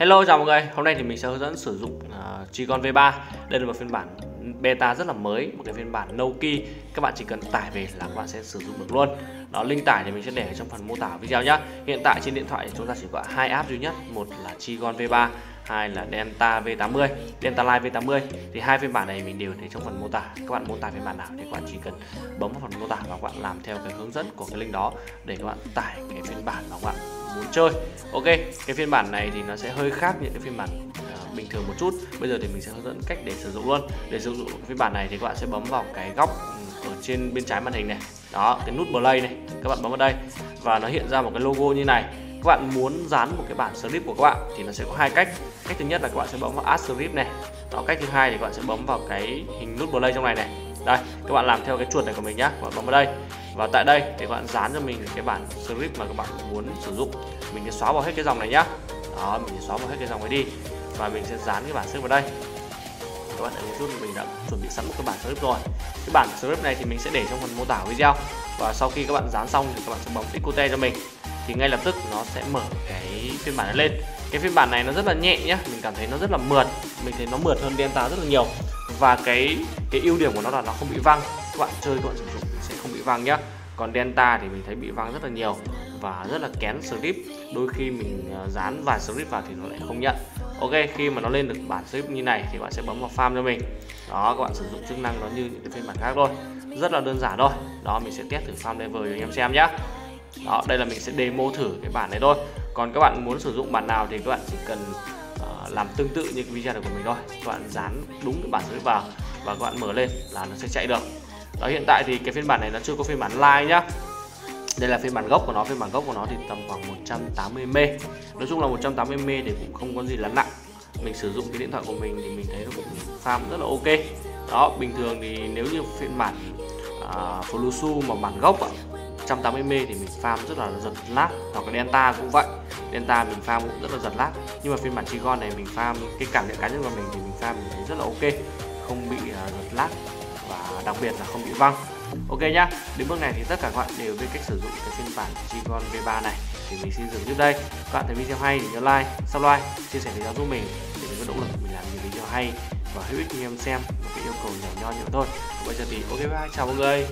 Hello chào mọi người, hôm nay thì mình sẽ hướng dẫn sử dụng uh, Trigon V3 Đây là một phiên bản beta rất là mới, một cái phiên bản Noki, Các bạn chỉ cần tải về là các bạn sẽ sử dụng được luôn. Đó, link tải thì mình sẽ để trong phần mô tả video nhé Hiện tại trên điện thoại chúng ta chỉ có hai app duy nhất Một là Trigon V3, hai là Delta V80, Delta Live V80 Thì hai phiên bản này mình đều để trong phần mô tả. Các bạn muốn tải phiên bản nào thì các bạn chỉ cần bấm vào phần mô tả và các bạn làm theo cái hướng dẫn của cái link đó Để các bạn tải cái phiên bản mà các bạn muốn chơi. Ok cái phiên bản này thì nó sẽ hơi khác những cái phiên bản bình thường một chút. Bây giờ thì mình sẽ hướng dẫn cách để sử dụng luôn. Để sử dụng phiên bản này thì các bạn sẽ bấm vào cái góc ừ, ở trên bên trái màn hình này. Đó, cái nút play này, các bạn bấm vào đây. Và nó hiện ra một cái logo như này. Các bạn muốn dán một cái bản script của các bạn thì nó sẽ có hai cách. Cách thứ nhất là các bạn sẽ bấm vào add script này. Đó, cách thứ hai thì các bạn sẽ bấm vào cái hình nút play trong này này. Đây, các bạn làm theo cái chuột này của mình nhá. Các bạn bấm vào đây. Và tại đây thì các bạn dán cho mình cái bản script mà các bạn muốn sử dụng. Mình sẽ xóa bỏ hết cái dòng này nhá. Đó, mình sẽ xóa bỏ hết cái dòng này đi và mình sẽ dán cái bản script vào đây. Các bạn thấy chút mình đã chuẩn bị sẵn một cái bản script rồi. Cái bản script này thì mình sẽ để trong phần mô tả video. Và sau khi các bạn dán xong thì các bạn sẽ bấm Xcode cho mình. Thì ngay lập tức nó sẽ mở cái phiên bản này lên. Cái phiên bản này nó rất là nhẹ nhá, mình cảm thấy nó rất là mượt. Mình thấy nó mượt hơn Delta rất là nhiều. Và cái cái ưu điểm của nó là nó không bị văng. Các bạn chơi các bạn sử dụng sẽ không bị văng nhá. Còn Delta thì mình thấy bị văng rất là nhiều và rất là kén script đôi khi mình ờ, dán vài script vào thì nó lại không nhận. Ok khi mà nó lên được bản script như này thì bạn sẽ bấm vào farm cho mình. Đó các bạn sử dụng chức năng nó như những cái phiên bản khác thôi. Rất là đơn giản thôi. Đó mình sẽ test thử farm level cho anh em xem nhé đó đây là mình sẽ demo thử cái bản này thôi. Còn các bạn muốn sử dụng bản nào thì các bạn chỉ cần uh, làm tương tự như cái video này của mình thôi. Các bạn dán đúng cái bản script vào và các bạn mở lên là nó sẽ chạy được. Đó hiện tại thì cái phiên bản này nó chưa có phiên bản live nhá đây là phiên bản gốc của nó phiên bản gốc của nó thì tầm khoảng 180 m nói chung là 180 m thì cũng không có gì là nặng. Mình sử dụng cái điện thoại của mình thì mình thấy nó cũng farm rất là ok. Đó bình thường thì nếu như phiên bản à, uh, Flusu mà bản gốc ạ 180 m thì mình farm rất là giật lát. Hoặc là Delta cũng vậy. Delta mình farm cũng rất là giật lát. Nhưng mà phiên bản Trigon này mình farm cái cảm nhận cá nhân của mình thì mình farm mình thấy rất là ok. Không bị uh, giật lát. Và đặc biệt là không bị văng ok nhá, đến bước này thì tất cả các bạn đều biết cách sử dụng cái phiên bản Trigon V3 này. Thì mình xin dừng trước đây. Các bạn thấy video hay thì nhớ like subscribe chia sẻ video giúp mình để mình có động lực mình làm nhiều video hay và hữu ích cho em xem một cái yêu cầu nhỏ nho nhỏ thôi. Bây giờ thì ok, bye, chào mọi người.